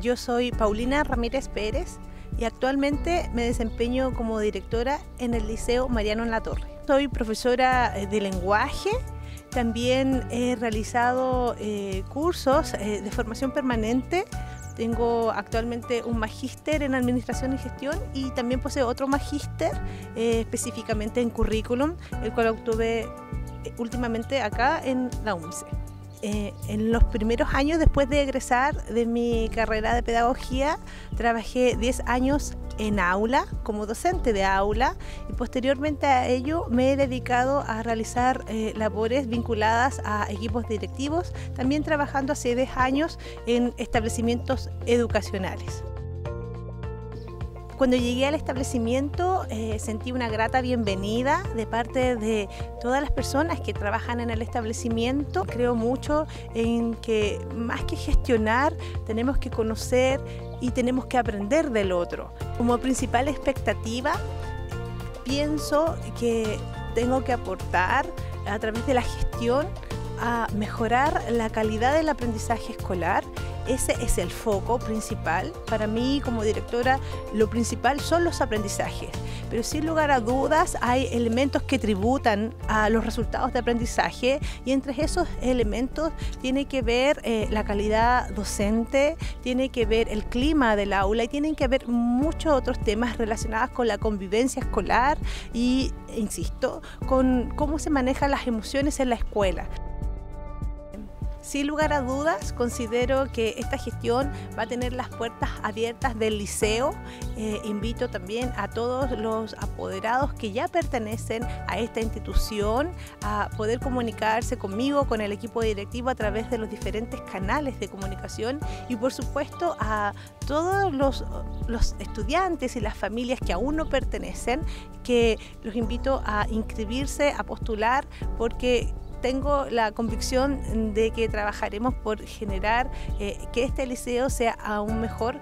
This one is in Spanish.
yo soy Paulina Ramírez Pérez y actualmente me desempeño como directora en el Liceo Mariano en la Torre. Soy profesora eh, de lenguaje, también he realizado eh, cursos eh, de formación permanente. Tengo actualmente un magíster en Administración y Gestión y también poseo otro magíster específicamente en currículum, el cual obtuve últimamente acá en la UNCE. Eh, en los primeros años después de egresar de mi carrera de pedagogía, trabajé 10 años en aula, como docente de aula, y posteriormente a ello me he dedicado a realizar eh, labores vinculadas a equipos directivos, también trabajando hace 10 años en establecimientos educacionales. Cuando llegué al establecimiento eh, sentí una grata bienvenida de parte de todas las personas que trabajan en el establecimiento. Creo mucho en que más que gestionar tenemos que conocer y tenemos que aprender del otro. Como principal expectativa pienso que tengo que aportar a través de la gestión a mejorar la calidad del aprendizaje escolar ese es el foco principal. Para mí como directora lo principal son los aprendizajes, pero sin lugar a dudas hay elementos que tributan a los resultados de aprendizaje y entre esos elementos tiene que ver eh, la calidad docente, tiene que ver el clima del aula y tienen que ver muchos otros temas relacionados con la convivencia escolar y, insisto, con cómo se manejan las emociones en la escuela. Sin lugar a dudas, considero que esta gestión va a tener las puertas abiertas del liceo. Eh, invito también a todos los apoderados que ya pertenecen a esta institución a poder comunicarse conmigo, con el equipo directivo a través de los diferentes canales de comunicación y por supuesto a todos los, los estudiantes y las familias que aún no pertenecen, que los invito a inscribirse, a postular, porque tengo la convicción de que trabajaremos por generar eh, que este liceo sea aún mejor